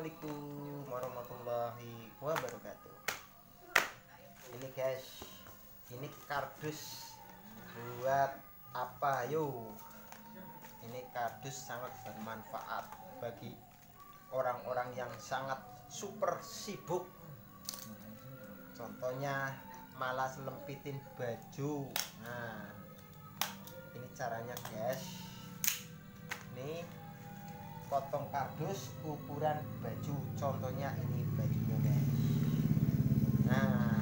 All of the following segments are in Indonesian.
Assalamualaikum warahmatullahi wabarakatuh. Ini guys ini kardus buat apa yuk ini kardus sangat bermanfaat bagi orang-orang yang sangat super sibuk. Contohnya malas lempitin baju. Nah ini caranya guys. Ini potong kardus ukuran baju. Contohnya ini bajunya guys. Nah.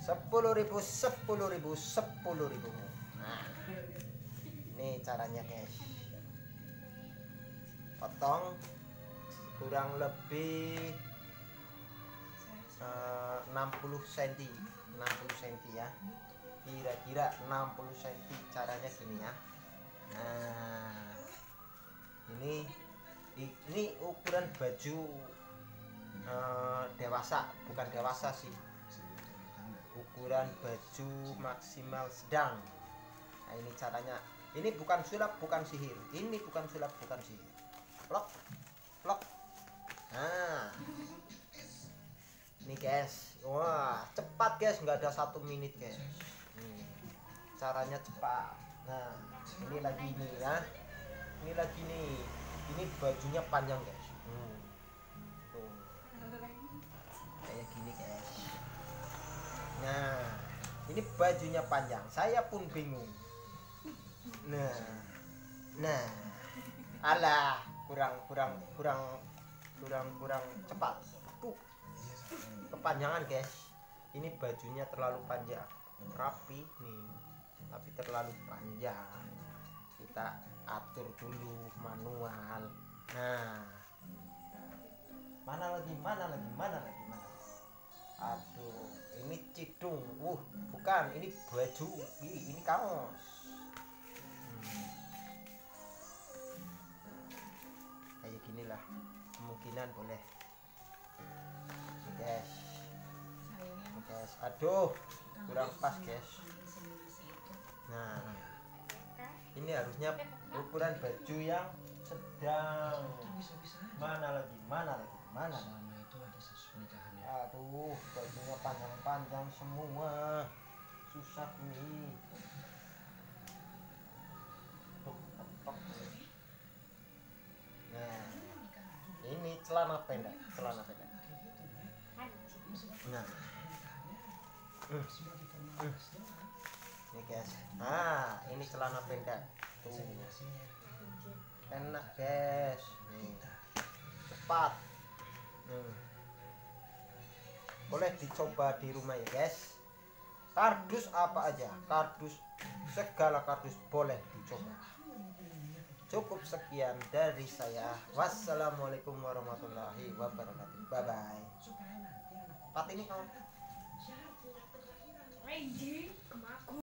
Sepuluh ribu sepuluh ribu sepuluh ribu. Nah. Ini caranya guys. Potong kurang lebih eh, 60 cm 60 cm ya. Kira-kira 60 cm caranya gini ya nah ini ini ukuran baju eh, dewasa bukan dewasa sih. Ukuran baju maksimal sedang. Nah ini caranya. Ini bukan sulap bukan sihir. Ini bukan sulap bukan sihir. Plok plok. Nah ini guys. Wah cepat guys. Nggak ada satu menit guys. Nih caranya cepat. Nah ini lagi ini ya. Ini lagi nih ini bajunya panjang guys. Hmm. tuh. Kayak gini guys. Nah ini bajunya panjang. Saya pun bingung. Nah nah. Alah kurang kurang kurang kurang kurang cepat. Tuh. Kepanjangan guys. Ini bajunya terlalu panjang. Rapi nih tapi terlalu panjang kita atur dulu manual. Nah. Mana lagi mana lagi mana lagi mana aduh ini cidung. Uh bukan ini baju. Ih, ini kaos. Hmm. kayak gini lah kemungkinan boleh. Guys. Guys. Aduh kurang pas guys ini harusnya ukuran baju yang sedang mana lagi mana lagi mana Selama itu ada satu pernikahan ya. aduh bajunya panjang-panjang semua susah nih. nah ini celana pendek celana pendek nah Hmm. Hmm. Ini guys. Nah ini celana pendek. Tuh. Enak guys. Nih. Cepat. Hmm. boleh dicoba di rumah ya guys. Kardus apa aja? Kardus segala kardus boleh dicoba. Cukup sekian dari saya. Wassalamualaikum warahmatullahi wabarakatuh. Bye bye Pat ini kawan. Ready, kemaku.